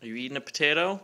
Are you eating a potato?